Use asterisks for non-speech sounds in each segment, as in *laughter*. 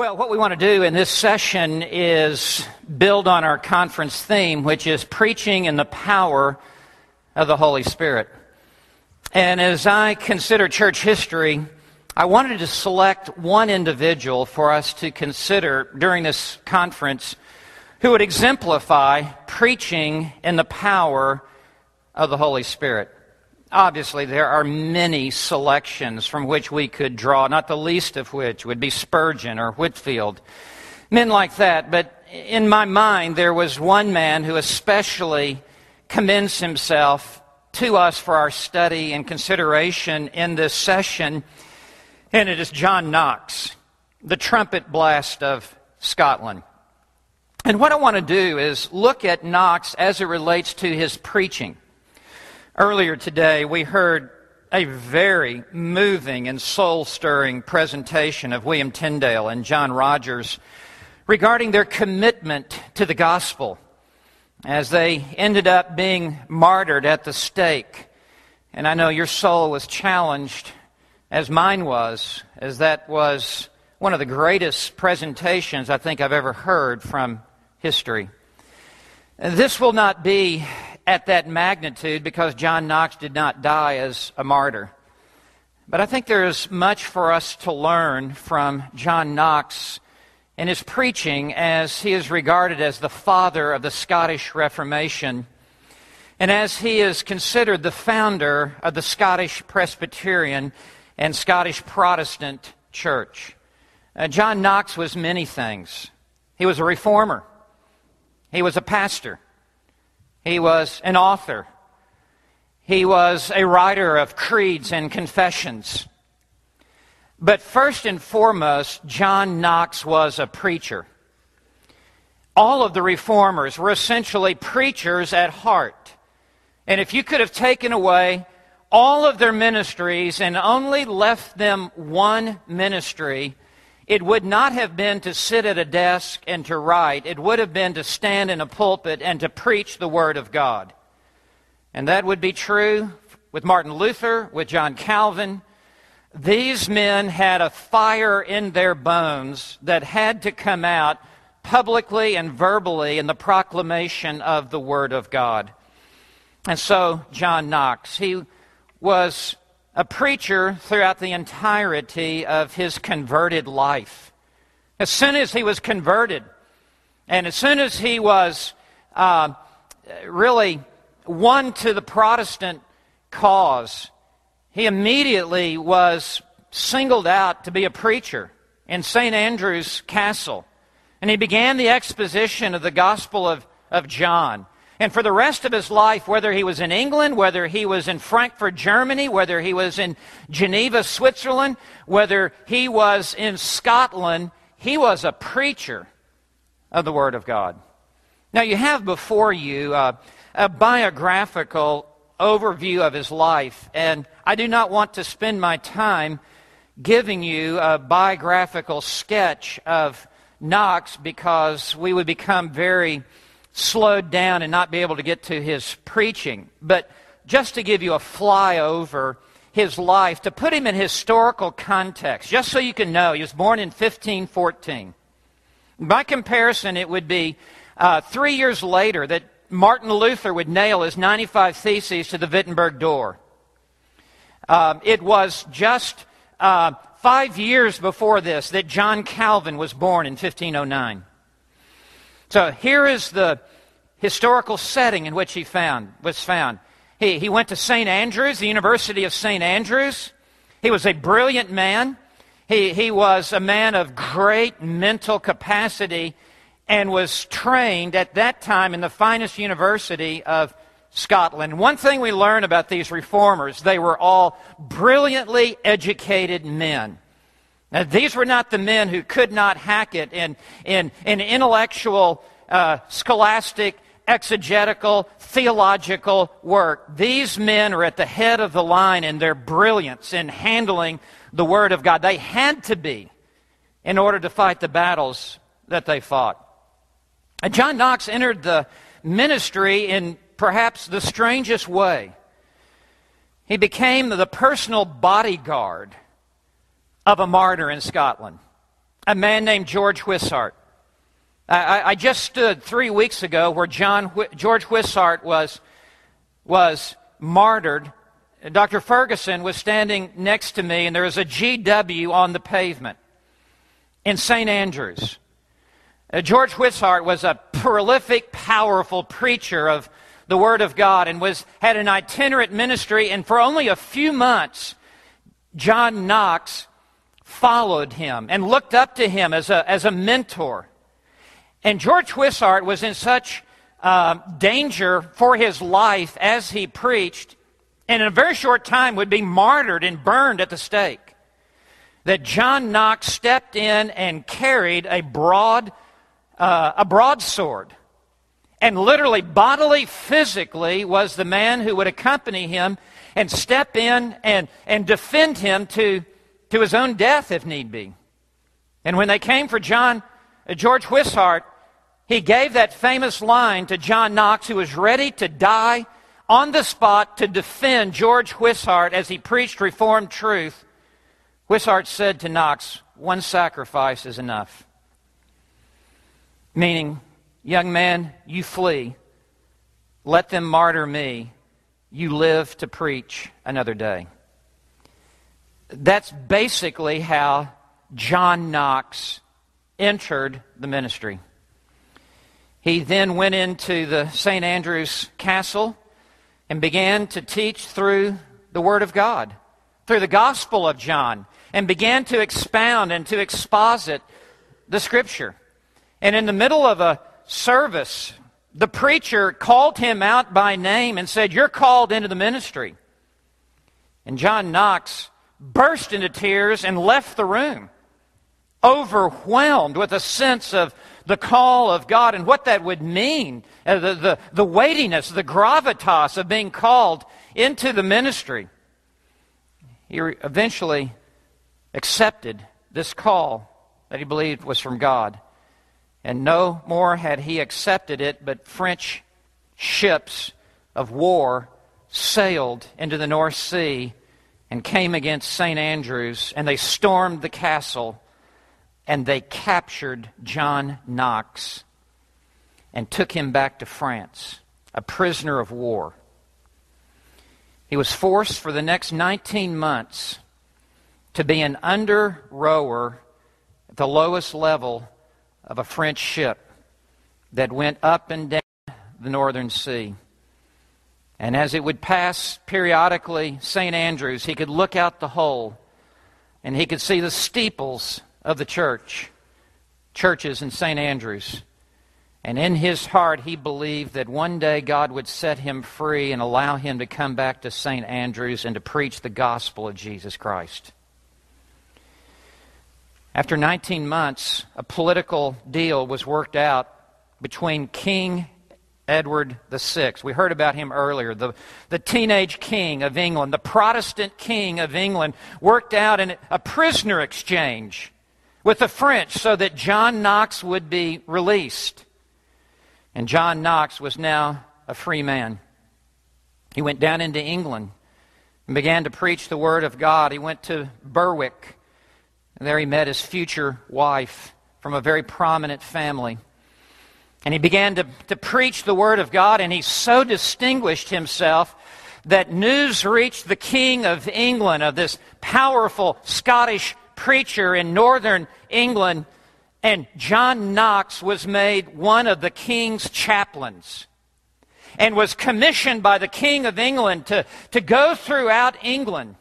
Well, what we want to do in this session is build on our conference theme, which is preaching in the power of the Holy Spirit. And as I consider church history, I wanted to select one individual for us to consider during this conference who would exemplify preaching in the power of the Holy Spirit. Obviously, there are many selections from which we could draw, not the least of which would be Spurgeon or Whitefield, men like that. But in my mind, there was one man who especially commends himself to us for our study and consideration in this session, and it is John Knox, the trumpet blast of Scotland. And what I want to do is look at Knox as it relates to his preaching. Earlier today, we heard a very moving and soul stirring presentation of William Tyndale and John Rogers regarding their commitment to the gospel as they ended up being martyred at the stake. And I know your soul was challenged, as mine was, as that was one of the greatest presentations I think I've ever heard from history. This will not be at that magnitude because John Knox did not die as a martyr. But I think there is much for us to learn from John Knox in his preaching as he is regarded as the father of the Scottish Reformation and as he is considered the founder of the Scottish Presbyterian and Scottish Protestant Church. Uh, John Knox was many things. He was a reformer. He was a pastor. He was an author. He was a writer of creeds and confessions. But first and foremost, John Knox was a preacher. All of the reformers were essentially preachers at heart. And if you could have taken away all of their ministries and only left them one ministry, it would not have been to sit at a desk and to write. It would have been to stand in a pulpit and to preach the Word of God. And that would be true with Martin Luther, with John Calvin. These men had a fire in their bones that had to come out publicly and verbally in the proclamation of the Word of God. And so, John Knox, he was a preacher throughout the entirety of his converted life. As soon as he was converted, and as soon as he was uh, really won to the Protestant cause, he immediately was singled out to be a preacher in St. Andrew's Castle. And he began the exposition of the Gospel of, of John. And for the rest of his life, whether he was in England, whether he was in Frankfurt, Germany, whether he was in Geneva, Switzerland, whether he was in Scotland, he was a preacher of the Word of God. Now, you have before you uh, a biographical overview of his life, and I do not want to spend my time giving you a biographical sketch of Knox because we would become very slowed down and not be able to get to his preaching. But just to give you a flyover his life, to put him in historical context, just so you can know, he was born in 1514. By comparison, it would be uh, three years later that Martin Luther would nail his 95 Theses to the Wittenberg door. Um, it was just uh, five years before this that John Calvin was born in 1509. So here is the historical setting in which he found, was found. He, he went to St. Andrews, the University of St. Andrews. He was a brilliant man. He, he was a man of great mental capacity and was trained at that time in the finest university of Scotland. One thing we learn about these reformers, they were all brilliantly educated men. Now, these were not the men who could not hack it in, in, in intellectual, uh, scholastic, exegetical, theological work. These men are at the head of the line in their brilliance in handling the Word of God. They had to be in order to fight the battles that they fought. And John Knox entered the ministry in perhaps the strangest way. He became the personal bodyguard of a martyr in Scotland. a man named George Wishart. I, I just stood three weeks ago where John, George Wishart was, was martyred. Dr. Ferguson was standing next to me, and there was a GW on the pavement in St. Andrews. Uh, George Wishart was a prolific, powerful preacher of the Word of God and was, had an itinerant ministry, and for only a few months, John Knox followed him and looked up to him as a, as a mentor. And George Wishart was in such uh, danger for his life as he preached, and in a very short time would be martyred and burned at the stake, that John Knox stepped in and carried a broad, uh, a broadsword. And literally, bodily, physically, was the man who would accompany him and step in and, and defend him to to his own death if need be. And when they came for John, uh, George Wishart, he gave that famous line to John Knox, who was ready to die on the spot to defend George Wishart as he preached Reformed truth. Wishart said to Knox, One sacrifice is enough. Meaning, young man, you flee. Let them martyr me. You live to preach another day. That's basically how John Knox entered the ministry. He then went into the St. Andrew's Castle and began to teach through the Word of God, through the Gospel of John, and began to expound and to exposit the Scripture. And in the middle of a service, the preacher called him out by name and said, You're called into the ministry. And John Knox burst into tears and left the room, overwhelmed with a sense of the call of God and what that would mean, uh, the, the, the weightiness, the gravitas of being called into the ministry. He eventually accepted this call that he believed was from God. And no more had he accepted it, but French ships of war sailed into the North Sea and came against St. Andrews, and they stormed the castle, and they captured John Knox and took him back to France, a prisoner of war. He was forced for the next 19 months to be an under rower at the lowest level of a French ship that went up and down the Northern Sea. And as it would pass periodically St. Andrews, he could look out the hole and he could see the steeples of the church, churches in St. Andrews. And in his heart, he believed that one day God would set him free and allow him to come back to St. Andrews and to preach the gospel of Jesus Christ. After 19 months, a political deal was worked out between King Edward VI. We heard about him earlier. The, the teenage king of England, the Protestant king of England, worked out in a prisoner exchange with the French so that John Knox would be released. And John Knox was now a free man. He went down into England and began to preach the Word of God. He went to Berwick, and there he met his future wife from a very prominent family. And he began to, to preach the Word of God, and he so distinguished himself that news reached the King of England of this powerful Scottish preacher in northern England, and John Knox was made one of the King's chaplains and was commissioned by the King of England to, to go throughout England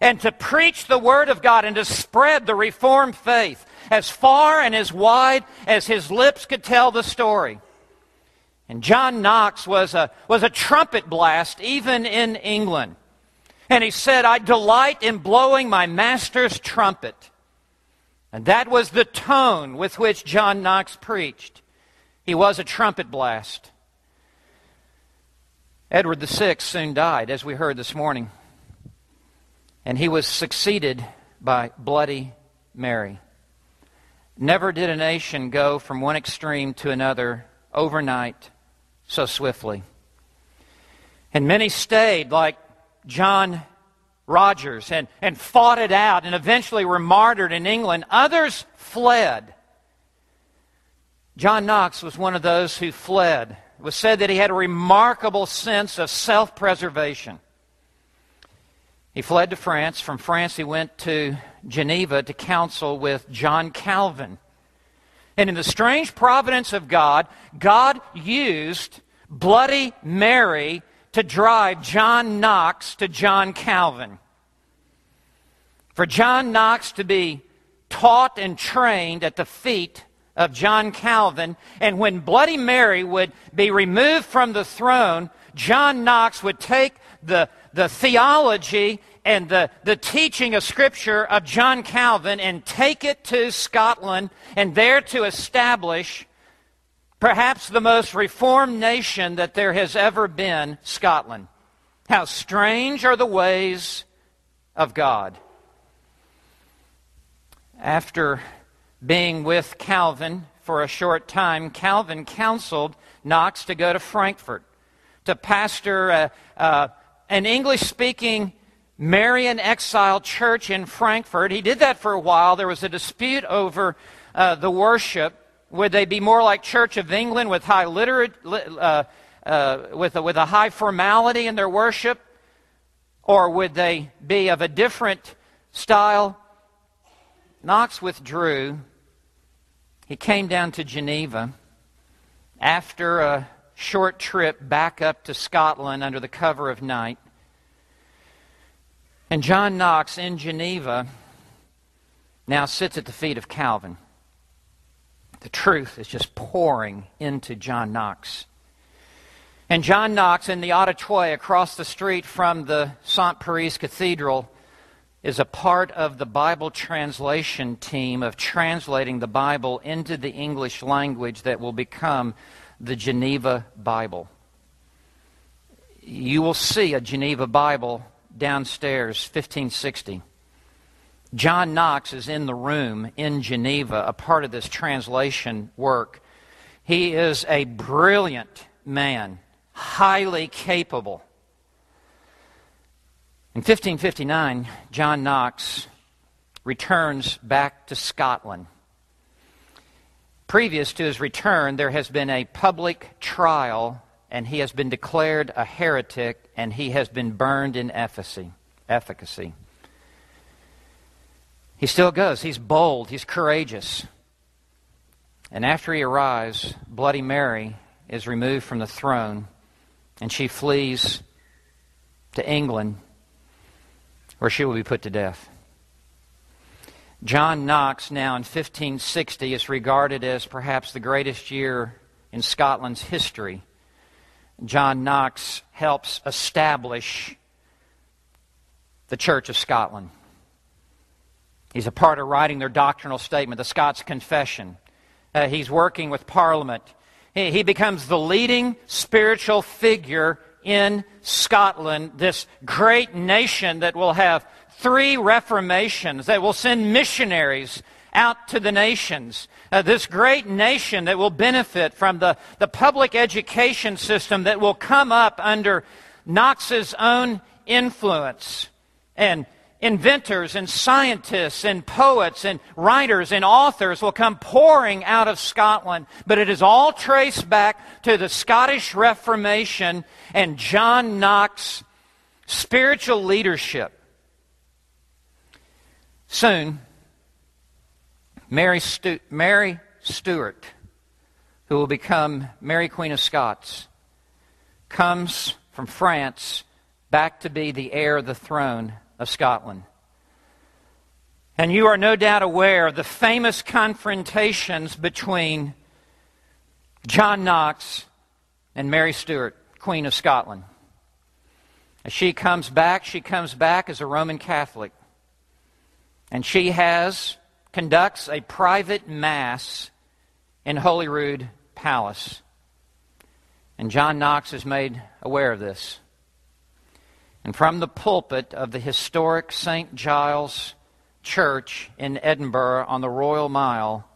and to preach the Word of God and to spread the Reformed faith as far and as wide as his lips could tell the story. And John Knox was a, was a trumpet blast even in England. And he said, I delight in blowing my master's trumpet. And that was the tone with which John Knox preached. He was a trumpet blast. Edward VI soon died, as we heard this morning. And he was succeeded by Bloody Mary. Never did a nation go from one extreme to another overnight so swiftly. And many stayed, like John Rogers and, and fought it out and eventually were martyred in England. Others fled. John Knox was one of those who fled. It was said that he had a remarkable sense of self preservation. He fled to France. From France, he went to Geneva to counsel with John Calvin. And in the strange providence of God, God used Bloody Mary to drive John Knox to John Calvin. For John Knox to be taught and trained at the feet of John Calvin, and when Bloody Mary would be removed from the throne, John Knox would take the, the theology and the, the teaching of Scripture of John Calvin and take it to Scotland and there to establish perhaps the most reformed nation that there has ever been, Scotland. How strange are the ways of God. After being with Calvin for a short time, Calvin counseled Knox to go to Frankfurt to pastor a, a, an English speaking Marian exile church in Frankfurt. He did that for a while. There was a dispute over uh, the worship. Would they be more like Church of England with high literate, uh, uh, with, a, with a high formality in their worship? Or would they be of a different style? Knox withdrew. He came down to Geneva after a short trip back up to Scotland under the cover of night. And John Knox in Geneva now sits at the feet of Calvin. The truth is just pouring into John Knox. And John Knox in the auditoire across the street from the St. Pierre Cathedral is a part of the Bible translation team of translating the Bible into the English language that will become the Geneva Bible. You will see a Geneva Bible downstairs, 1560. John Knox is in the room in Geneva, a part of this translation work. He is a brilliant man, highly capable. In 1559, John Knox returns back to Scotland. Previous to his return, there has been a public trial and he has been declared a heretic, and he has been burned in efficacy. He still goes. He's bold. He's courageous. And after he arrives, Bloody Mary is removed from the throne, and she flees to England, where she will be put to death. John Knox, now in 1560, is regarded as perhaps the greatest year in Scotland's history John Knox helps establish the Church of Scotland. He's a part of writing their doctrinal statement, the Scots Confession. Uh, he's working with Parliament. He, he becomes the leading spiritual figure in Scotland, this great nation that will have three reformations, that will send missionaries out to the nations. Uh, this great nation that will benefit from the, the public education system that will come up under Knox's own influence. And inventors and scientists and poets and writers and authors will come pouring out of Scotland. But it is all traced back to the Scottish Reformation and John Knox spiritual leadership. Soon, Mary, Stu- Mary Stuart, who will become Mary Queen of Scots, comes from France back to be the heir of the throne of Scotland. And you are no doubt aware of the famous confrontations between John Knox and Mary Stuart, Queen of Scotland. As she comes back, she comes back as a Roman Catholic. And she has conducts a private mass in Holyrood Palace. And John Knox is made aware of this. And from the pulpit of the historic St. Giles Church in Edinburgh on the Royal Mile,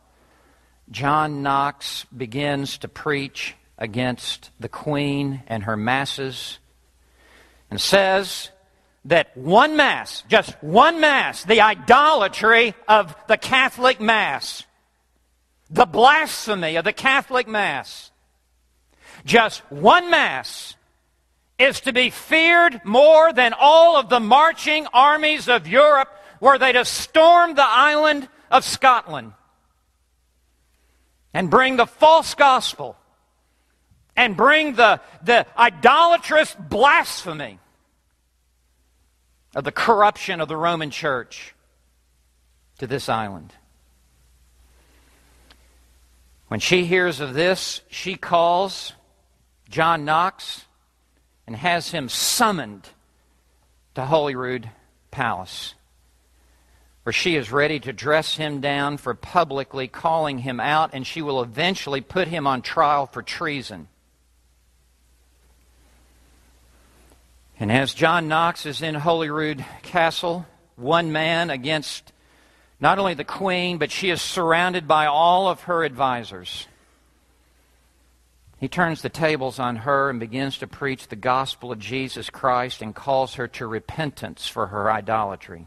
John Knox begins to preach against the Queen and her masses and says that one Mass, just one Mass, the idolatry of the Catholic Mass, the blasphemy of the Catholic Mass, just one Mass is to be feared more than all of the marching armies of Europe were they to storm the island of Scotland and bring the false gospel and bring the, the idolatrous blasphemy of the corruption of the Roman church to this island. When she hears of this, she calls John Knox and has him summoned to Holyrood Palace, where she is ready to dress him down for publicly calling him out, and she will eventually put him on trial for treason. And as John Knox is in Holyrood Castle, one man against not only the queen, but she is surrounded by all of her advisors. He turns the tables on her and begins to preach the gospel of Jesus Christ and calls her to repentance for her idolatry.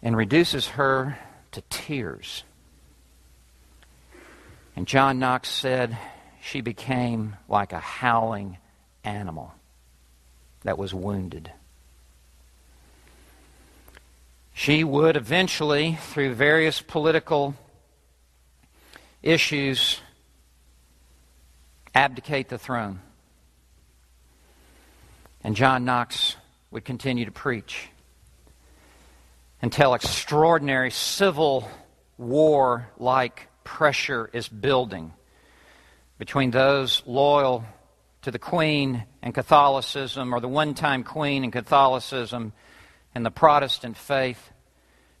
And reduces her to tears. And John Knox said she became like a howling animal that was wounded. She would eventually, through various political issues abdicate the throne. And John Knox would continue to preach until extraordinary civil war like pressure is building between those loyal to the Queen and Catholicism, or the one time Queen and Catholicism, and the Protestant faith.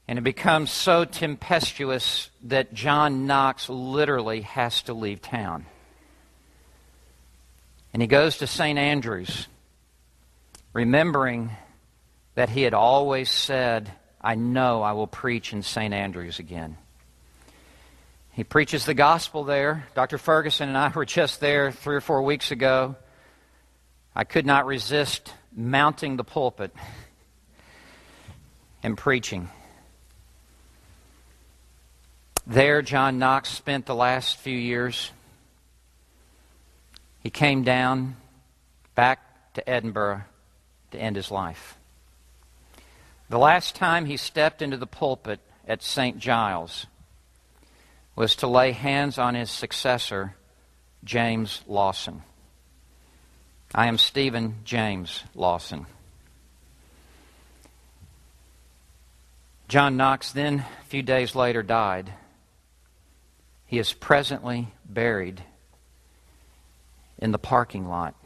And it becomes so tempestuous that John Knox literally has to leave town. And he goes to St. Andrews, remembering that he had always said, I know I will preach in St. Andrews again. He preaches the gospel there. Dr. Ferguson and I were just there three or four weeks ago. I could not resist mounting the pulpit and preaching. There, John Knox spent the last few years. He came down back to Edinburgh to end his life. The last time he stepped into the pulpit at St. Giles was to lay hands on his successor, James Lawson. I am Stephen James Lawson. John Knox then, a few days later, died. He is presently buried in the parking lot,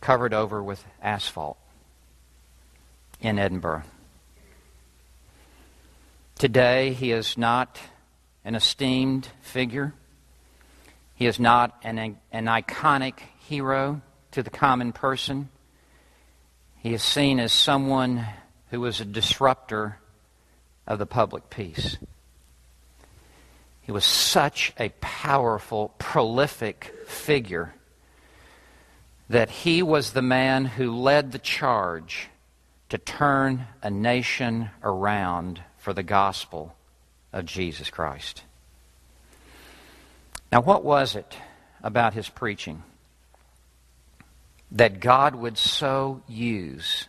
covered over with asphalt in Edinburgh. Today, he is not an esteemed figure. He is not an, an iconic hero to the common person. He is seen as someone who was a disruptor of the public peace. He was such a powerful, prolific figure that he was the man who led the charge to turn a nation around for the gospel of Jesus Christ. Now, what was it about his preaching that God would so use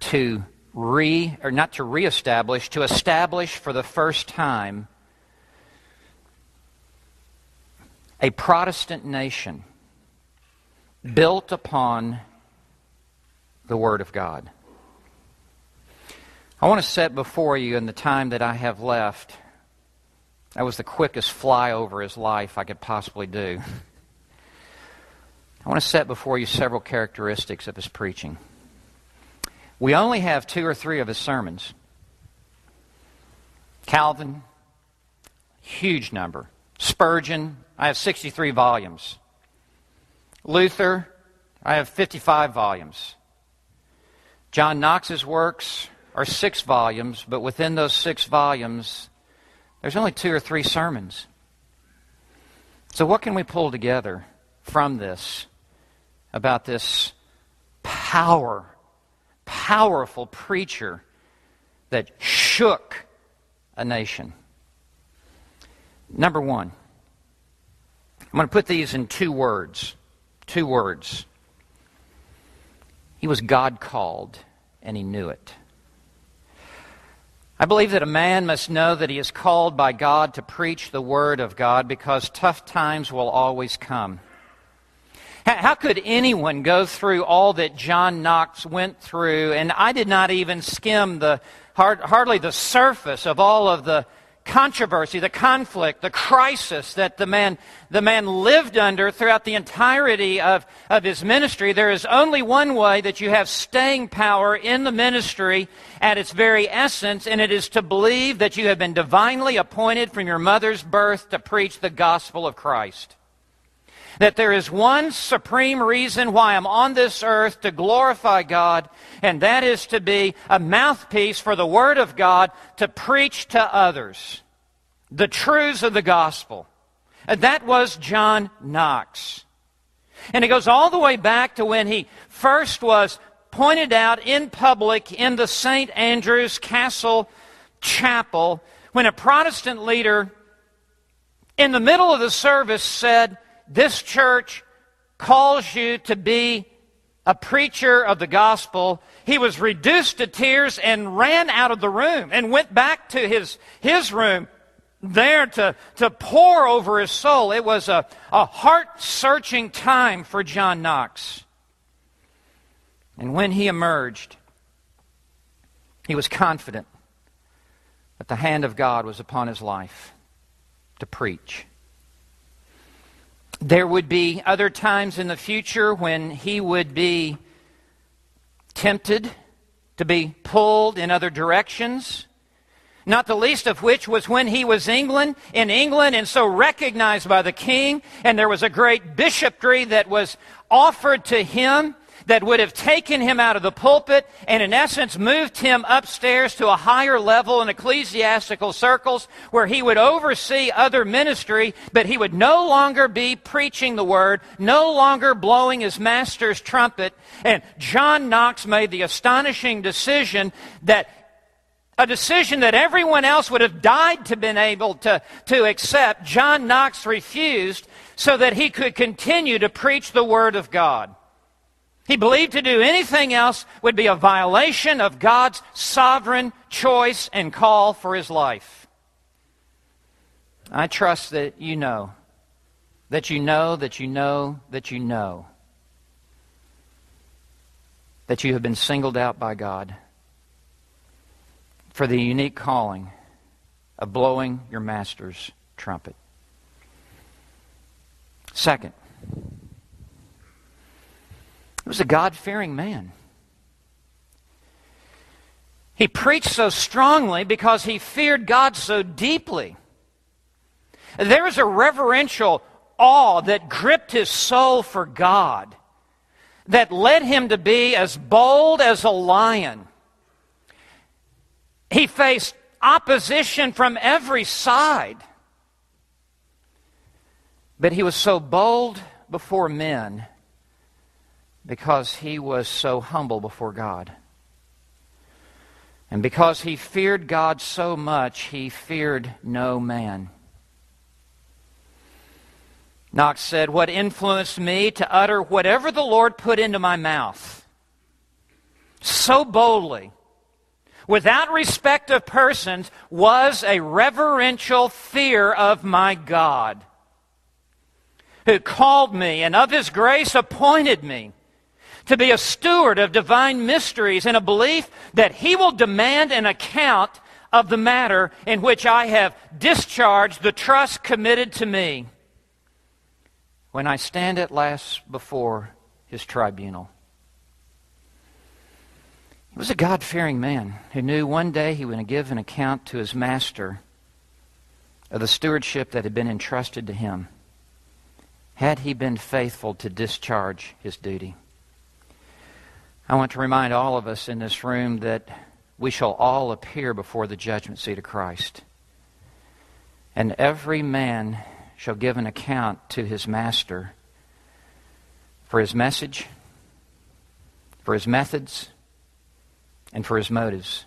to re, or not to reestablish, to establish for the first time a Protestant nation built upon the Word of God. I want to set before you in the time that I have left. That was the quickest flyover his life I could possibly do. I want to set before you several characteristics of his preaching. We only have two or three of his sermons. Calvin, huge number. Spurgeon, I have 63 volumes. Luther, I have 55 volumes. John Knox's works are six volumes, but within those six volumes, there's only two or three sermons. So, what can we pull together from this about this power, powerful preacher that shook a nation. Number one, I'm going to put these in two words. Two words. He was God called, and he knew it. I believe that a man must know that he is called by God to preach the Word of God because tough times will always come. How could anyone go through all that John Knox went through? And I did not even skim the hardly the surface of all of the controversy, the conflict, the crisis that the man, the man lived under throughout the entirety of, of his ministry, there is only one way that you have staying power in the ministry at its very essence, and it is to believe that you have been divinely appointed from your mother's birth to preach the gospel of Christ that there is one supreme reason why I'm on this earth to glorify God, and that is to be a mouthpiece for the Word of God to preach to others the truths of the gospel. And that was John Knox. And it goes all the way back to when he first was pointed out in public in the St. Andrew's Castle Chapel when a Protestant leader in the middle of the service said, this church calls you to be a preacher of the gospel, he was reduced to tears and ran out of the room and went back to his, his room there to, to pour over his soul. It was a, a heart searching time for John Knox. And when he emerged, he was confident that the hand of God was upon his life to preach. There would be other times in the future when he would be tempted to be pulled in other directions. Not the least of which was when he was England, in England and so recognized by the king, and there was a great bishopry that was offered to him that would have taken him out of the pulpit and, in essence, moved him upstairs to a higher level in ecclesiastical circles where he would oversee other ministry, but he would no longer be preaching the word, no longer blowing his master's trumpet. And John Knox made the astonishing decision that a decision that everyone else would have died to been able to, to accept, John Knox refused so that he could continue to preach the Word of God. He believed to do anything else would be a violation of God's sovereign choice and call for his life. I trust that you know, that you know, that you know, that you know that you have been singled out by God for the unique calling of blowing your master's trumpet. Second, he was a God fearing man. He preached so strongly because he feared God so deeply. There was a reverential awe that gripped his soul for God that led him to be as bold as a lion. He faced opposition from every side. But he was so bold before men because he was so humble before God. And because he feared God so much, he feared no man. Knox said, What influenced me to utter whatever the Lord put into my mouth so boldly, without respect of persons, was a reverential fear of my God, who called me and of his grace appointed me to be a steward of divine mysteries in a belief that He will demand an account of the matter in which I have discharged the trust committed to me when I stand at last before His tribunal. He was a God fearing man who knew one day he would give an account to his master of the stewardship that had been entrusted to him, had he been faithful to discharge his duty. I want to remind all of us in this room that we shall all appear before the judgment seat of Christ. And every man shall give an account to his master for his message, for his methods, and for his motives.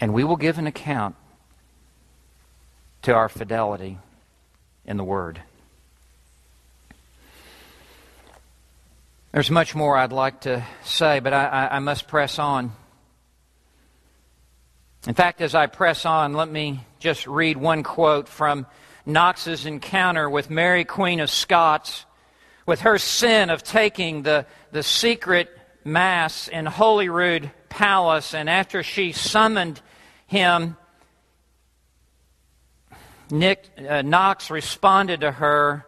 And we will give an account to our fidelity in the Word. There's much more I'd like to say, but I, I, must press on. In fact, as I press on, let me just read one quote from Knox's encounter with Mary, Queen of Scots, with her sin of taking the, the secret Mass in Holyrood Palace, and after she summoned him, Nick, uh, Knox responded to her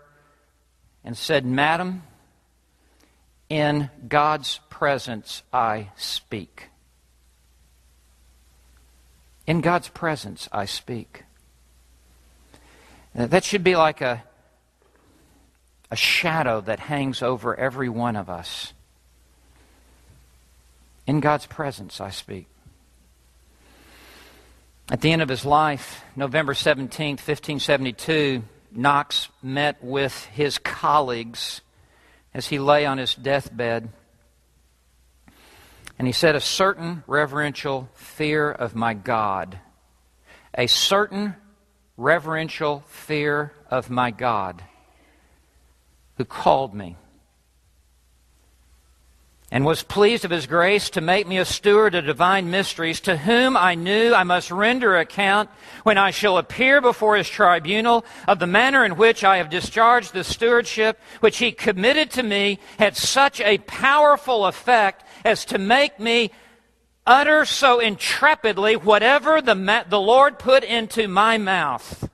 and said, Madam, in God's presence I speak. In God's presence I speak. That should be like a, a shadow that hangs over every one of us. In God's presence I speak. At the end of his life, November 17, 1572, Knox met with his colleagues as he lay on his deathbed. And he said, A certain reverential fear of my God, a certain reverential fear of my God who called me and was pleased of his grace to make me a steward of divine mysteries, to whom I knew I must render account when I shall appear before his tribunal of the manner in which I have discharged the stewardship which he committed to me had such a powerful effect as to make me utter so intrepidly whatever the, the Lord put into my mouth.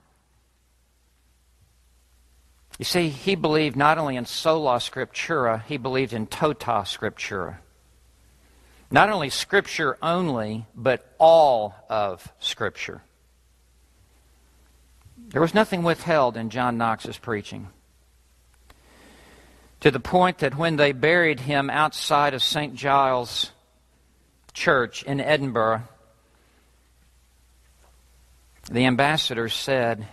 You see, he believed not only in sola scriptura, he believed in tota scriptura. Not only scripture only, but all of scripture. There was nothing withheld in John Knox's preaching. To the point that when they buried him outside of St. Giles Church in Edinburgh, the ambassador said,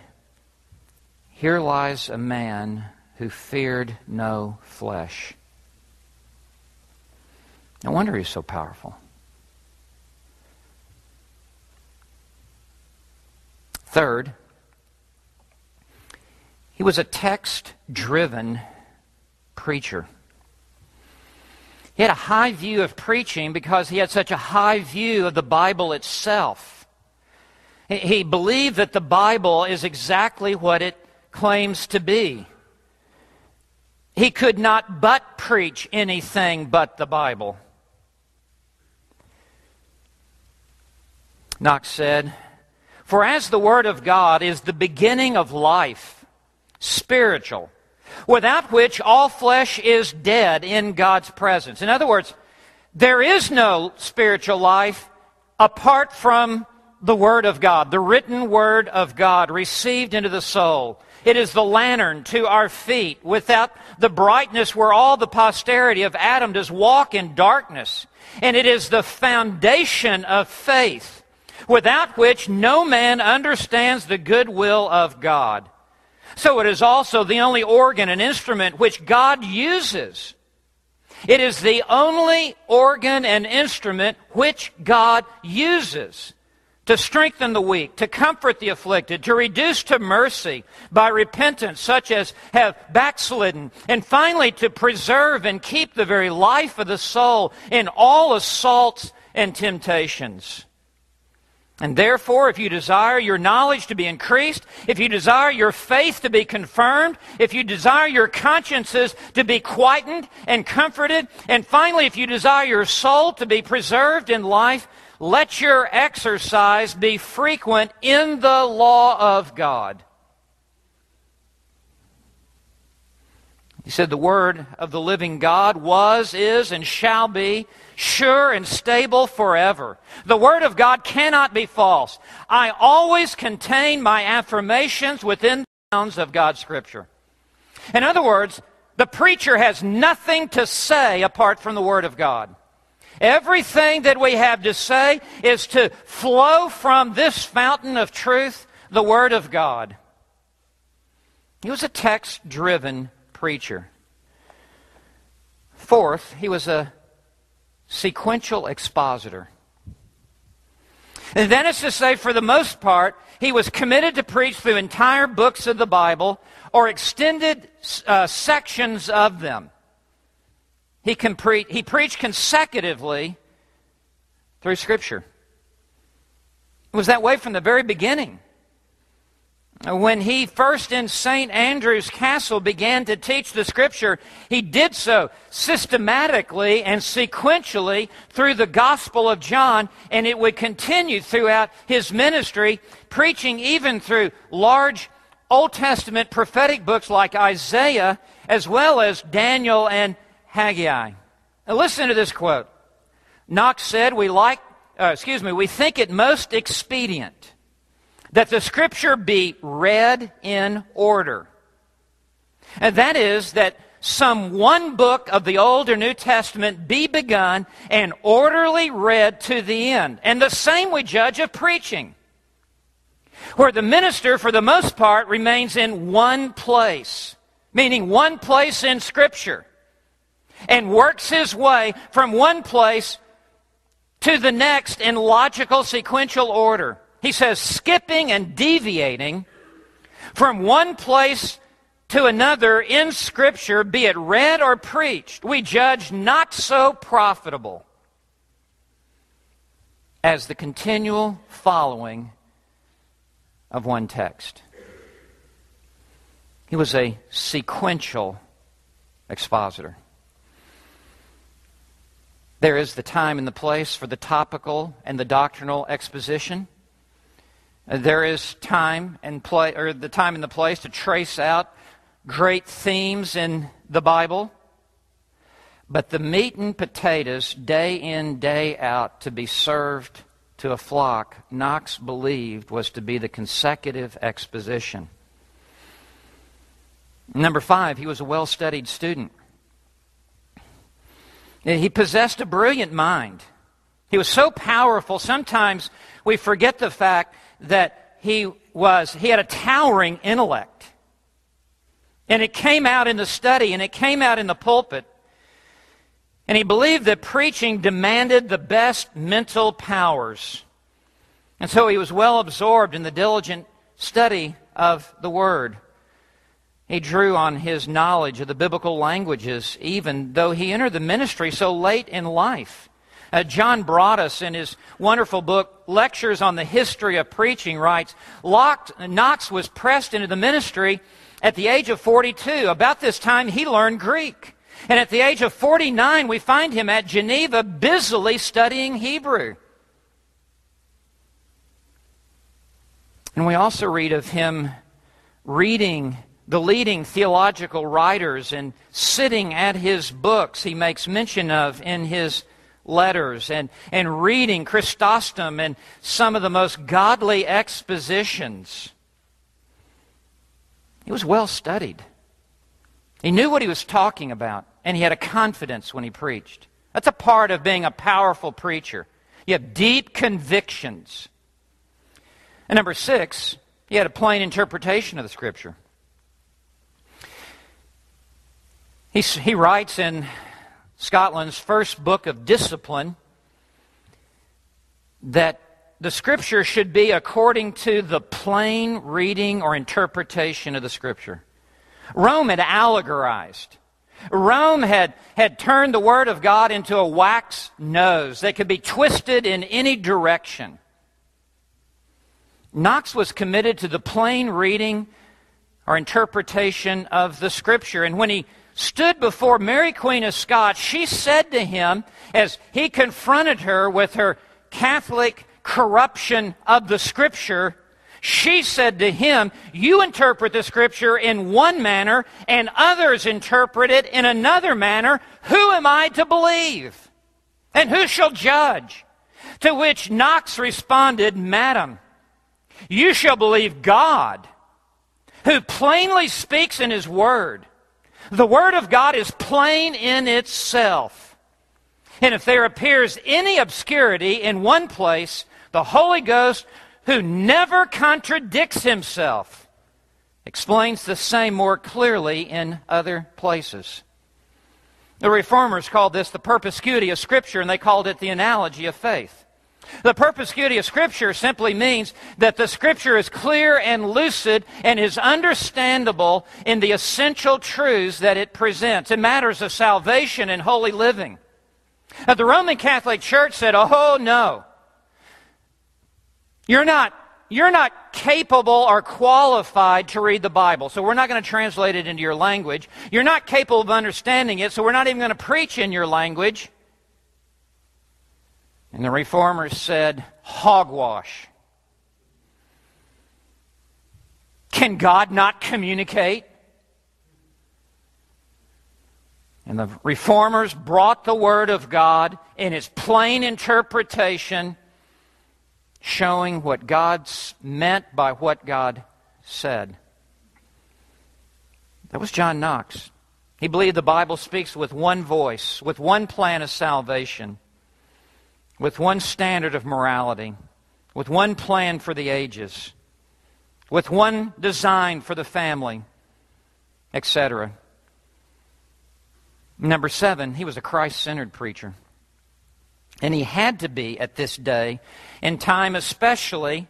here lies a man who feared no flesh. No wonder he's so powerful. Third, he was a text driven preacher. He had a high view of preaching because he had such a high view of the Bible itself. He believed that the Bible is exactly what it claims to be. He could not but preach anything but the Bible. Knox said, For as the Word of God is the beginning of life, spiritual, without which all flesh is dead in God's presence. In other words, there is no spiritual life apart from the Word of God, the written Word of God received into the soul. It is the lantern to our feet. Without the brightness where all the posterity of Adam does walk in darkness. And it is the foundation of faith, without which no man understands the good will of God. So it is also the only organ and instrument which God uses. It is the only organ and instrument which God uses to strengthen the weak, to comfort the afflicted, to reduce to mercy by repentance such as have backslidden, and finally to preserve and keep the very life of the soul in all assaults and temptations. And therefore, if you desire your knowledge to be increased, if you desire your faith to be confirmed, if you desire your consciences to be quietened and comforted, and finally, if you desire your soul to be preserved in life, let your exercise be frequent in the law of God. He said, The word of the living God was, is, and shall be sure and stable forever. The word of God cannot be false. I always contain my affirmations within the bounds of God's scripture. In other words, the preacher has nothing to say apart from the word of God. Everything that we have to say is to flow from this fountain of truth, the Word of God. He was a text driven preacher. Fourth, he was a sequential expositor. And is to say, for the most part, he was committed to preach through entire books of the Bible or extended uh, sections of them. He, can pre- he preached consecutively through Scripture. It was that way from the very beginning. When he first in St. Andrew's Castle began to teach the Scripture, he did so systematically and sequentially through the Gospel of John, and it would continue throughout his ministry, preaching even through large Old Testament prophetic books like Isaiah, as well as Daniel and Haggai. Now listen to this quote. Knox said, "We like, uh, excuse me, we think it most expedient that the Scripture be read in order, and that is that." Some one book of the Old or New Testament be begun and orderly read to the end. And the same we judge of preaching where the minister, for the most part, remains in one place, meaning one place in Scripture, and works his way from one place to the next in logical sequential order. He says, skipping and deviating from one place to another in Scripture, be it read or preached, we judge not so profitable as the continual following of one text. He was a sequential expositor. There is the time and the place for the topical and the doctrinal exposition. Uh, there is time and play, or the time and the place to trace out great themes in the Bible. But the meat and potatoes, day in, day out, to be served to a flock, Knox believed was to be the consecutive exposition. Number five, he was a well studied student. He possessed a brilliant mind. He was so powerful, sometimes we forget the fact that he was, he had a towering intellect. And it came out in the study and it came out in the pulpit. And he believed that preaching demanded the best mental powers. And so he was well absorbed in the diligent study of the Word. He drew on his knowledge of the biblical languages, even though he entered the ministry so late in life. Uh, John Broadus, in his wonderful book, Lectures on the History of Preaching, writes Knox was pressed into the ministry at the age of 42. About this time, he learned Greek. And at the age of 49, we find him at Geneva busily studying Hebrew. And we also read of him reading the leading theological writers and sitting at his books he makes mention of in his letters and, and reading Chrysostom and some of the most godly expositions. He was well studied. He knew what he was talking about and he had a confidence when he preached. That's a part of being a powerful preacher. You have deep convictions. And number six, he had a plain interpretation of the Scripture. He, he writes in Scotland's first book of discipline that the Scripture should be according to the plain reading or interpretation of the Scripture. Rome had allegorized. Rome had, had turned the Word of God into a wax nose that could be twisted in any direction. Knox was committed to the plain reading or interpretation of the Scripture. And when he stood before Mary Queen of Scots, she said to him, as he confronted her with her Catholic corruption of the Scripture, she said to him, You interpret the scripture in one manner, and others interpret it in another manner. Who am I to believe? And who shall judge? To which Knox responded, Madam, you shall believe God, who plainly speaks in his word. The word of God is plain in itself. And if there appears any obscurity in one place, the Holy Ghost who never contradicts himself, explains the same more clearly in other places. The reformers called this the perspicuity of Scripture, and they called it the analogy of faith. The perspicuity of Scripture simply means that the Scripture is clear and lucid and is understandable in the essential truths that it presents in matters of salvation and holy living. Now, the Roman Catholic Church said, oh, no. You're not, you're not capable or qualified to read the Bible, so we're not going to translate it into your language. You're not capable of understanding it, so we're not even going to preach in your language. And the reformers said, hogwash. Can God not communicate? And the reformers brought the Word of God in its plain interpretation, showing what God meant by what God said. That was John Knox. He believed the Bible speaks with one voice, with one plan of salvation with one standard of morality, with one plan for the ages, with one design for the family, etc. Number seven, he was a Christ centered preacher. And he had to be at this day, in time especially.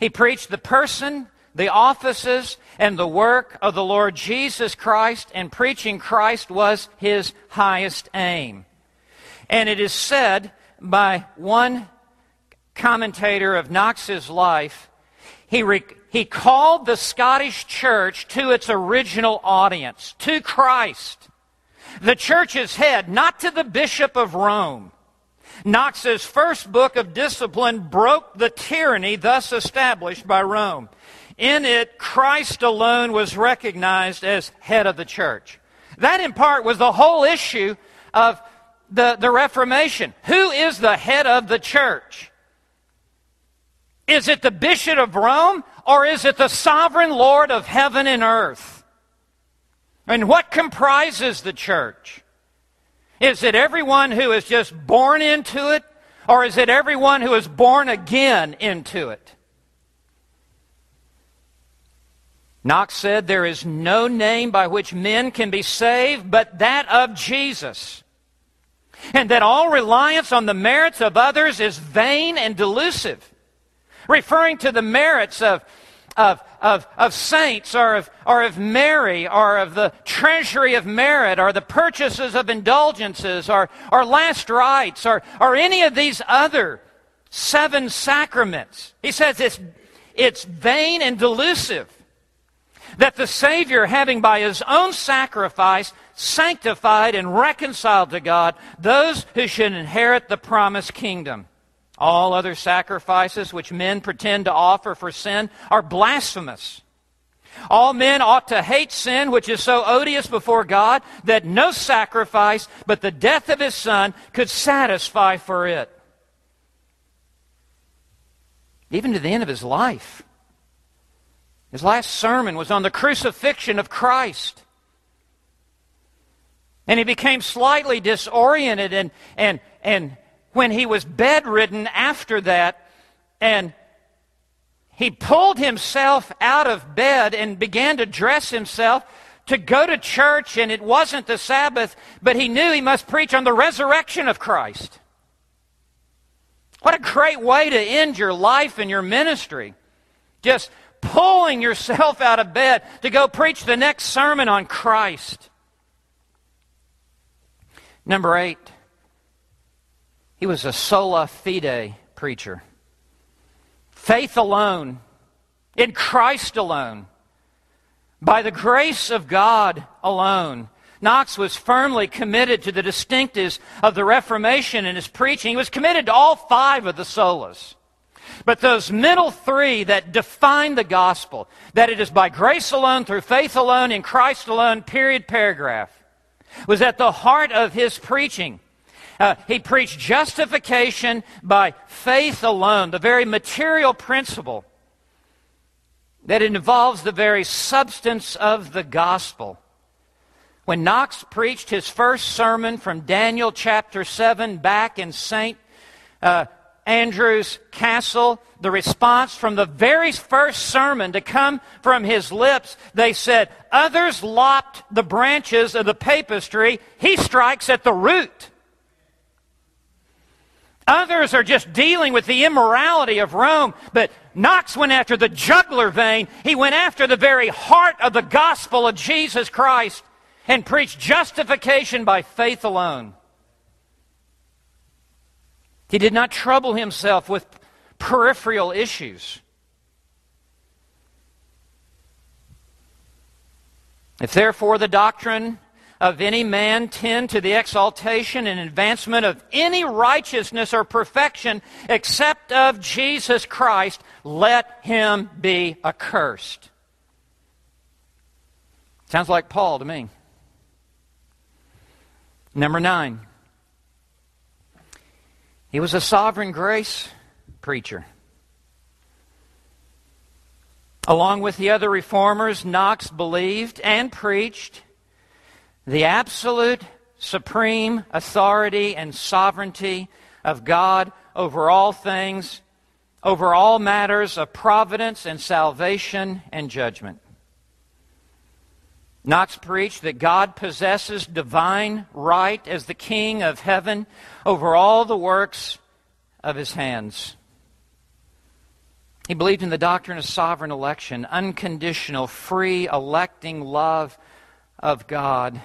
He preached the person, the offices, and the work of the Lord Jesus Christ, and preaching Christ was his highest aim. And it is said by one commentator of Knox's life, he, re- he called the Scottish church to its original audience, to Christ, the church's head, not to the Bishop of Rome. Knox's first book of discipline broke the tyranny thus established by Rome. In it, Christ alone was recognized as head of the church. That, in part, was the whole issue of the, the Reformation. Who is the head of the church? Is it the Bishop of Rome or is it the sovereign Lord of heaven and earth? And what comprises the church? Is it everyone who is just born into it or is it everyone who is born again into it? Knox said, There is no name by which men can be saved but that of Jesus and that all reliance on the merits of others is vain and delusive, referring to the merits of, of, of, of saints or of, or of Mary or of the treasury of merit or the purchases of indulgences or, or last rites or, or any of these other seven sacraments. He says it's, it's vain and delusive that the Savior, having by his own sacrifice sanctified and reconciled to God those who should inherit the promised kingdom. All other sacrifices which men pretend to offer for sin are blasphemous. All men ought to hate sin, which is so odious before God that no sacrifice but the death of his Son could satisfy for it. Even to the end of his life. His last sermon was on the crucifixion of Christ. And he became slightly disoriented and, and, and when he was bedridden after that, and he pulled himself out of bed and began to dress himself to go to church, and it wasn't the Sabbath, but he knew he must preach on the resurrection of Christ. What a great way to end your life and your ministry. Just pulling yourself *laughs* out of bed to go preach the next sermon on Christ. Number eight, he was a sola fide preacher. Faith alone, in Christ alone, by the grace of God alone. Knox was firmly committed to the distinctives of the Reformation in his preaching. He was committed to all five of the solas. But those middle three that define the gospel, that it is by grace alone, through faith alone, in Christ alone, period, paragraph, was at the heart of his preaching. Uh, he preached justification by faith alone, the very material principle that involves the very substance of the gospel. When Knox preached his first sermon from Daniel chapter 7 back in St. Uh, Andrew's castle, the response from the very first sermon to come from his lips, they said, Others lopped the branches of the papistry, he strikes at the root. Others are just dealing with the immorality of Rome, but Knox went after the jugular vein. He went after the very heart of the gospel of Jesus Christ and preached justification by faith alone. He did not trouble himself with peripheral issues. If therefore the doctrine of any man tend to the exaltation and advancement of any righteousness or perfection except of Jesus Christ, let him be accursed. Sounds like Paul to me. Number nine, he was a sovereign grace preacher. Along with the other reformers, Knox believed and preached the absolute, supreme authority and sovereignty of God over all things, over all matters of providence and salvation and judgment. Knox preached that God possesses divine right as the King of heaven over all the works of his hands. He believed in the doctrine of sovereign election, unconditional, free, electing love of God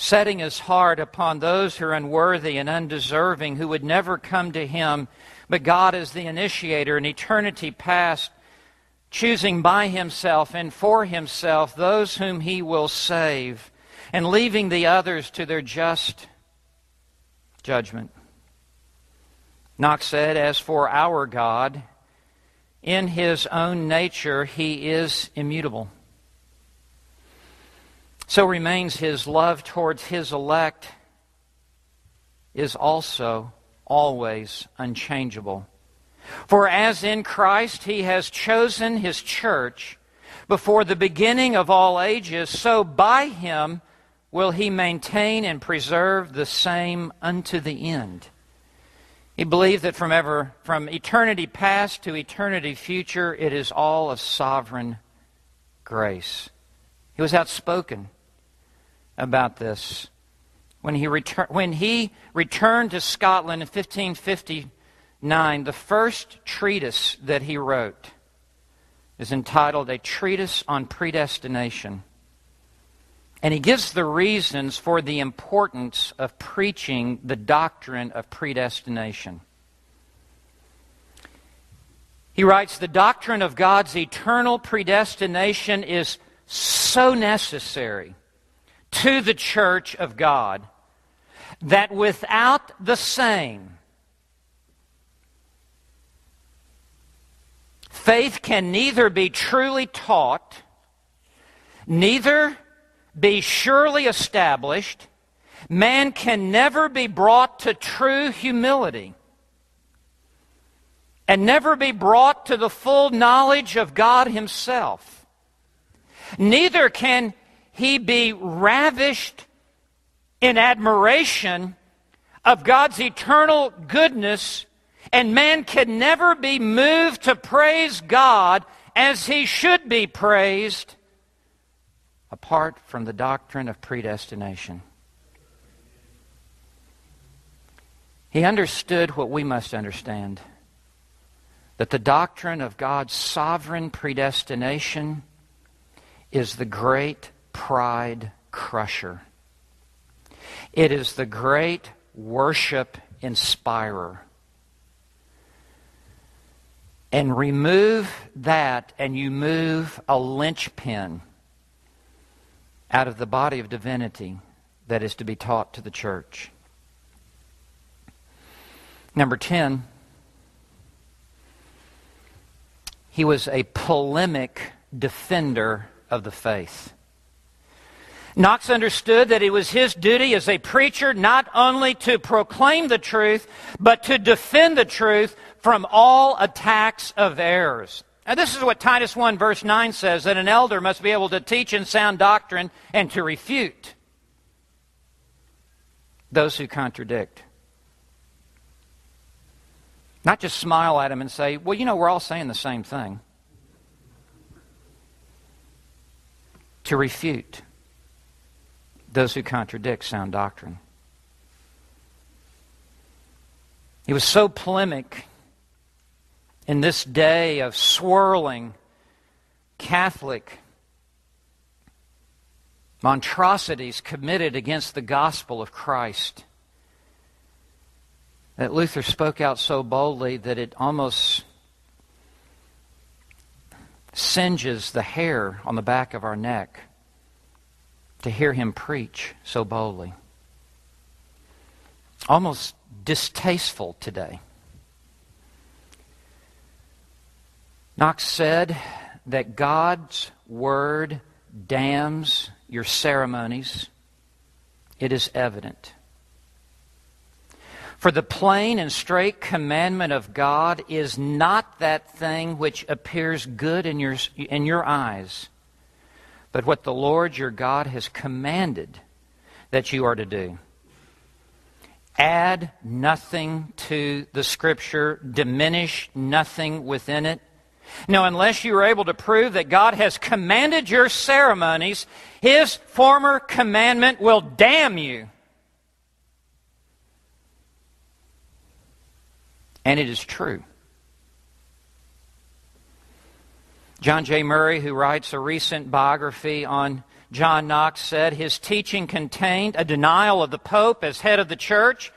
setting his heart upon those who are unworthy and undeserving, who would never come to him. But God is the initiator in eternity past, choosing by himself and for himself those whom he will save, and leaving the others to their just judgment. Knox said, As for our God, in his own nature, he is immutable so remains his love towards his elect is also always unchangeable. For as in Christ he has chosen his church before the beginning of all ages, so by him will he maintain and preserve the same unto the end. He believed that from ever from eternity past to eternity future it is all of sovereign grace. He was outspoken about this. When he, retur- when he returned to Scotland in 1559, the first treatise that he wrote is entitled A Treatise on Predestination. And he gives the reasons for the importance of preaching the doctrine of predestination. He writes The doctrine of God's eternal predestination is so necessary to the church of God that without the same, faith can neither be truly taught, neither be surely established, man can never be brought to true humility, and never be brought to the full knowledge of God Himself. Neither can he be ravished in admiration of God's eternal goodness, and man can never be moved to praise God as he should be praised apart from the doctrine of predestination. He understood what we must understand that the doctrine of God's sovereign predestination is the great pride crusher. It is the great worship inspirer. And remove that, and you move a linchpin out of the body of divinity that is to be taught to the church. Number 10, he was a polemic defender of the faith. Knox understood that it was his duty as a preacher not only to proclaim the truth, but to defend the truth from all attacks of errors. Now, this is what Titus 1, verse 9 says that an elder must be able to teach in sound doctrine and to refute those who contradict. Not just smile at him and say, well, you know, we're all saying the same thing. To refute those who contradict sound doctrine. He was so polemic in this day of swirling Catholic monstrosities committed against the gospel of Christ that Luther spoke out so boldly that it almost singes the hair on the back of our neck to hear him preach so boldly. Almost distasteful today. Knox said that God's word damns your ceremonies. It is evident. For the plain and straight commandment of God is not that thing which appears good in your, in your eyes, but what the Lord your God has commanded that you are to do. Add nothing to the Scripture, diminish nothing within it. No, unless you are able to prove that God has commanded your ceremonies, His former commandment will damn you. And it is true. John J. Murray, who writes a recent biography on John Knox, said his teaching contained a denial of the Pope as head of the church,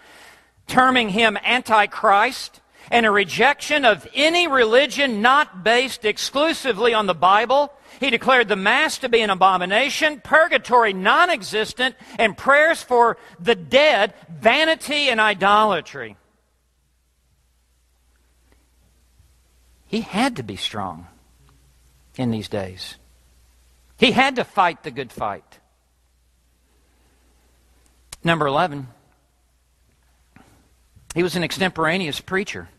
terming him Antichrist, and a rejection of any religion not based exclusively on the Bible. He declared the Mass to be an abomination, purgatory non existent, and prayers for the dead vanity and idolatry. He had to be strong in these days. He had to fight the good fight. Number 11, he was an extemporaneous preacher.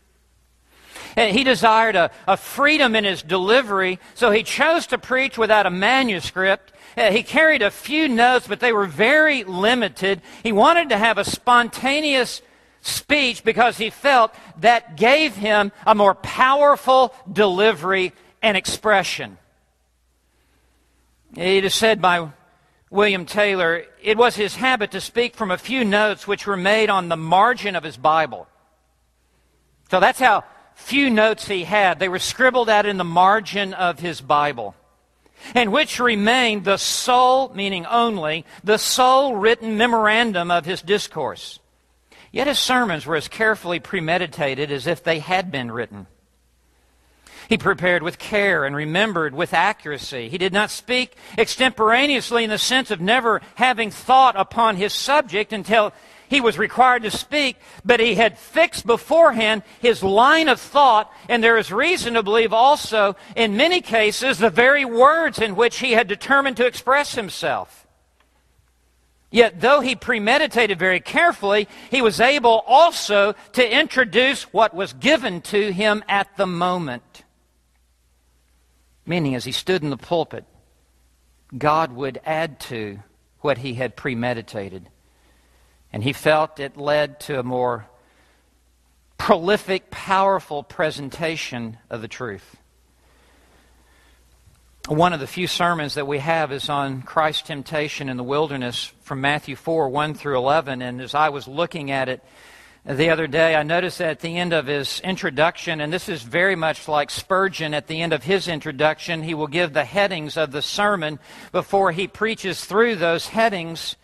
And he desired a, a, freedom in his delivery, so he chose to preach without a manuscript. Uh, he carried a few notes, but they were very limited. He wanted to have a spontaneous speech because he felt that gave him a more powerful delivery and expression. It is said by William Taylor, it was his habit to speak from a few notes which were made on the margin of his Bible. So that's how few notes he had. They were scribbled out in the margin of his Bible, and which remained the sole, meaning only, the sole written memorandum of his discourse. Yet his sermons were as carefully premeditated as if they had been written. He prepared with care and remembered with accuracy. He did not speak extemporaneously in the sense of never having thought upon his subject until he was required to speak, but he had fixed beforehand his line of thought, and there is reason to believe also, in many cases, the very words in which he had determined to express himself. Yet, though he premeditated very carefully, he was able also to introduce what was given to him at the moment. Meaning, as he stood in the pulpit, God would add to what he had premeditated. And he felt it led to a more prolific, powerful presentation of the truth. One of the few sermons that we have is on Christ's temptation in the wilderness from Matthew 4 1 through 11. And as I was looking at it the other day, I noticed that at the end of his introduction, and this is very much like Spurgeon at the end of his introduction, he will give the headings of the sermon before he preaches through those headings.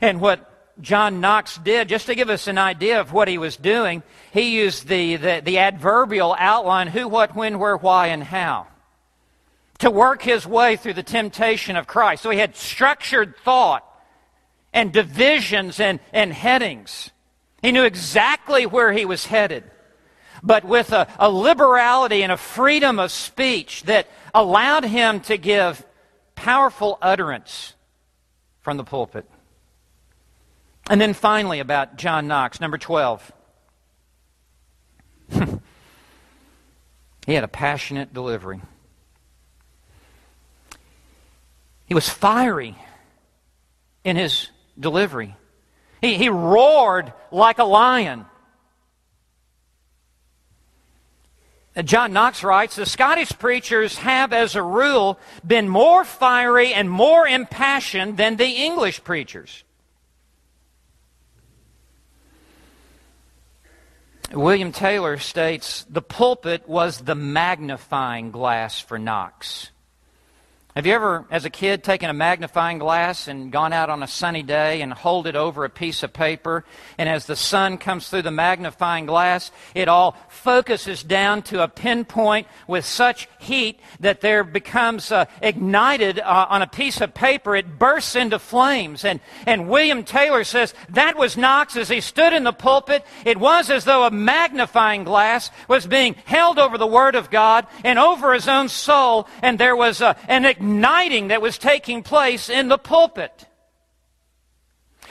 And what John Knox did, just to give us an idea of what he was doing, he used the, the, the adverbial outline who, what, when, where, why, and how to work his way through the temptation of Christ. So he had structured thought and divisions and, and headings. He knew exactly where he was headed, but with a, a liberality and a freedom of speech that allowed him to give powerful utterance from the pulpit. And then finally, about John Knox, number 12. *laughs* he had a passionate delivery. He was fiery in his delivery. He, he roared like a lion. John Knox writes The Scottish preachers have, as a rule, been more fiery and more impassioned than the English preachers. William Taylor states the pulpit was the magnifying glass for Knox. Have you ever, as a kid, taken a magnifying glass and gone out on a sunny day and hold it over a piece of paper? And as the sun comes through the magnifying glass, it all focuses down to a pinpoint with such heat that there becomes uh, ignited uh, on a piece of paper. It bursts into flames. And, and William Taylor says that was Knox as he stood in the pulpit. It was as though a magnifying glass was being held over the Word of God and over his own soul, and there was uh, an igniting that was taking place in the pulpit,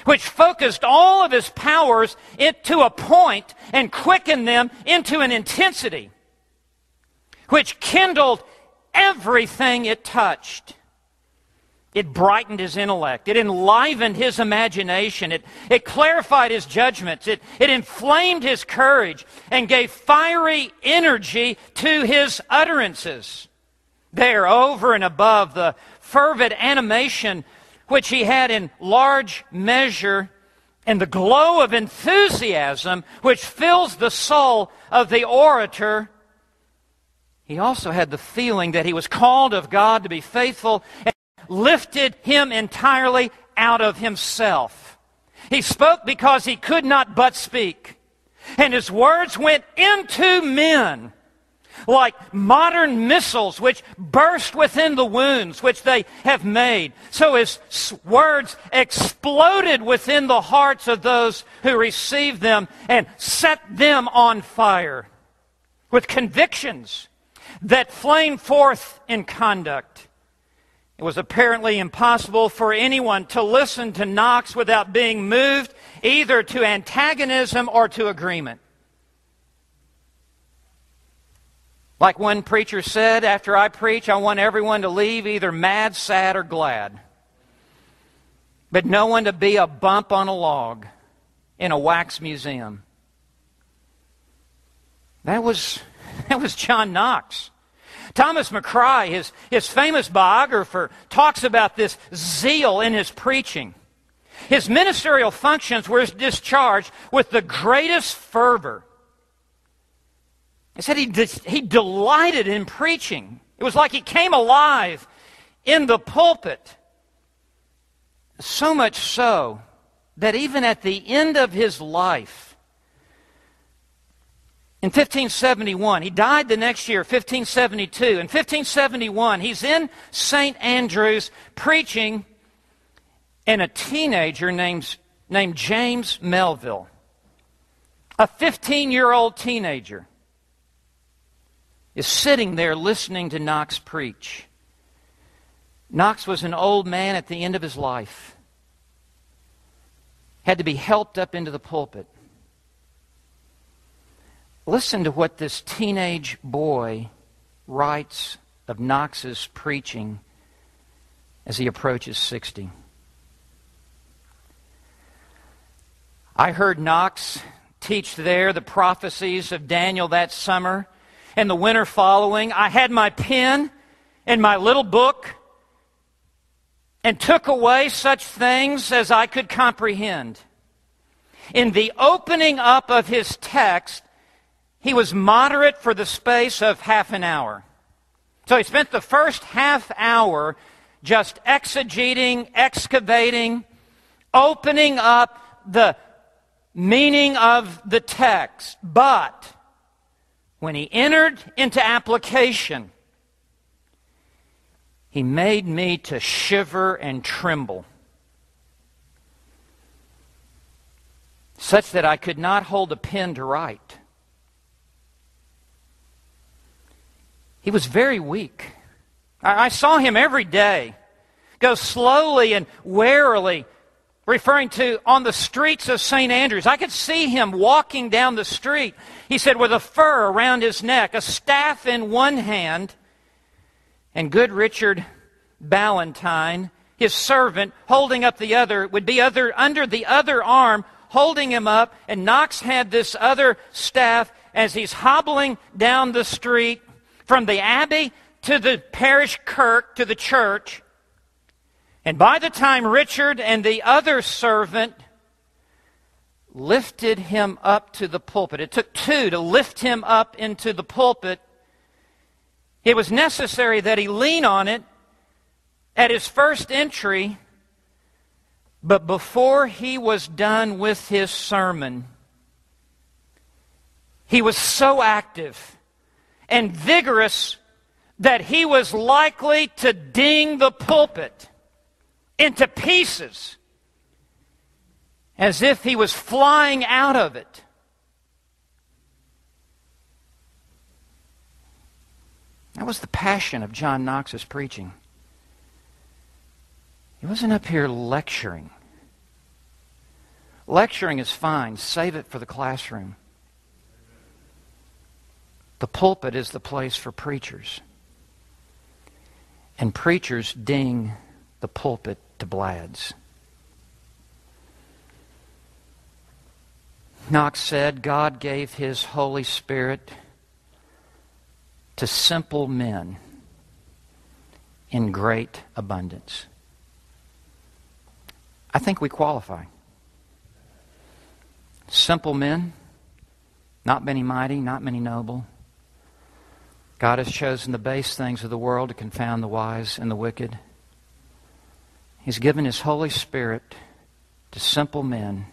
which focused all of his powers to a point and quickened them into an intensity, which kindled everything it touched. It brightened his intellect. It enlivened his imagination. It, it clarified his judgments. It, it inflamed his courage and gave fiery energy to his utterances there over and above the fervid animation which he had in large measure and the glow of enthusiasm which fills the soul of the orator, he also had the feeling that he was called of God to be faithful and lifted him entirely out of himself. He spoke because he could not but speak. And his words went into men like modern missiles which burst within the wounds which they have made. So his words exploded within the hearts of those who received them and set them on fire with convictions that flamed forth in conduct. It was apparently impossible for anyone to listen to Knox without being moved either to antagonism or to agreement. Like one preacher said, after I preach, I want everyone to leave either mad, sad, or glad. But no one to be a bump on a log in a wax museum. That was, *laughs* that was John Knox. Thomas McCrie, his, his famous biographer, talks about this zeal in his preaching. His ministerial functions were discharged with the greatest fervor. He said he, he delighted in preaching. It was like he came alive in the pulpit. So much so that even at the end of his life, in 1571, he died the next year, 1572. In 1571, he's in St. Andrews preaching, and a teenager named, named James Melville, a 15 year old teenager, is sitting there listening to Knox preach. Knox was an old man at the end of his life, had to be helped up into the pulpit. Listen to what this teenage boy writes of Knox's preaching as he approaches 60. I heard Knox teach there the prophecies of Daniel that summer and the winter following, I had my pen and my little book and took away such things as I could comprehend. In the opening up of his text, he was moderate for the space of half an hour. So he spent the first half hour just exegeting, excavating, opening up the meaning of the text. But when he entered into application, he made me to shiver and tremble, such that I could not hold a pen to write. He was very weak. I saw him every day go slowly and warily referring to on the streets of St. Andrews. I could see him walking down the street. He said, with a fur around his neck, a staff in one hand, and good Richard Ballantyne, his servant, holding up the other, would be other, under the other arm, holding him up, and Knox had this other staff as he's hobbling down the street from the abbey to the parish kirk to the church. And by the time Richard and the other servant lifted him up to the pulpit, it took two to lift him up into the pulpit. It was necessary that he lean on it at his first entry, but before he was done with his sermon, he was so active and vigorous that he was likely to ding the pulpit into pieces as if he was flying out of it. That was the passion of John Knox's preaching. He wasn't up here lecturing. Lecturing is fine, save it for the classroom. The pulpit is the place for preachers. And preachers ding the pulpit to blads. Knox said God gave his Holy Spirit to simple men in great abundance. I think we qualify. Simple men, not many mighty, not many noble. God has chosen the base things of the world to confound the wise and the wicked. He's given His Holy Spirit to simple men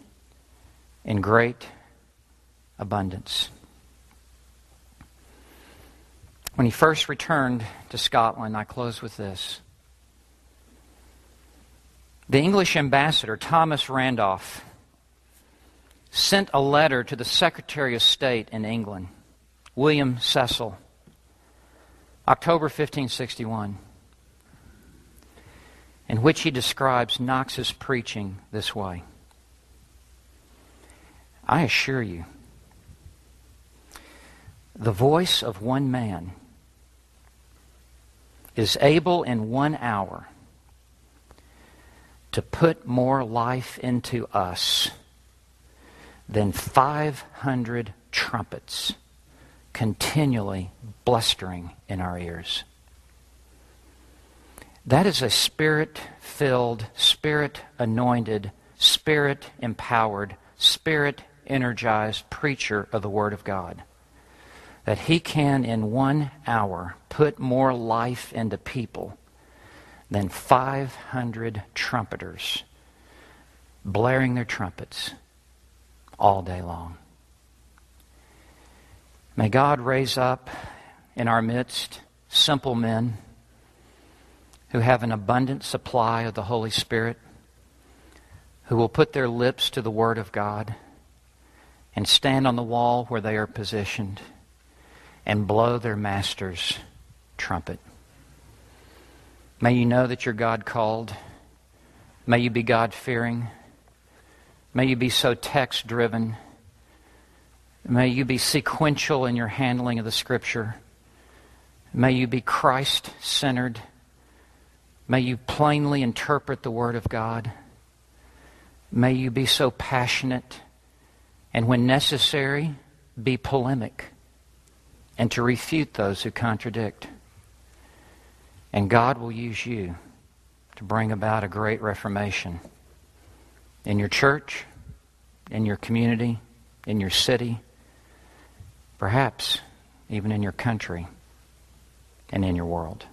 in great abundance. When he first returned to Scotland, I close with this. The English ambassador, Thomas Randolph, sent a letter to the Secretary of State in England, William Cecil, October 1561, in which he describes Knox's preaching this way I assure you, the voice of one man is able in one hour to put more life into us than 500 trumpets continually blustering in our ears. That is a spirit filled, spirit anointed, spirit empowered, spirit energized preacher of the Word of God. That he can, in one hour, put more life into people than 500 trumpeters blaring their trumpets all day long. May God raise up in our midst simple men who have an abundant supply of the Holy Spirit, who will put their lips to the Word of God and stand on the wall where they are positioned and blow their master's trumpet. May you know that you're God called. May you be God fearing. May you be so text driven. May you be sequential in your handling of the Scripture. May you be Christ centered. May you plainly interpret the Word of God. May you be so passionate and, when necessary, be polemic and to refute those who contradict. And God will use you to bring about a great reformation in your church, in your community, in your city, perhaps even in your country and in your world.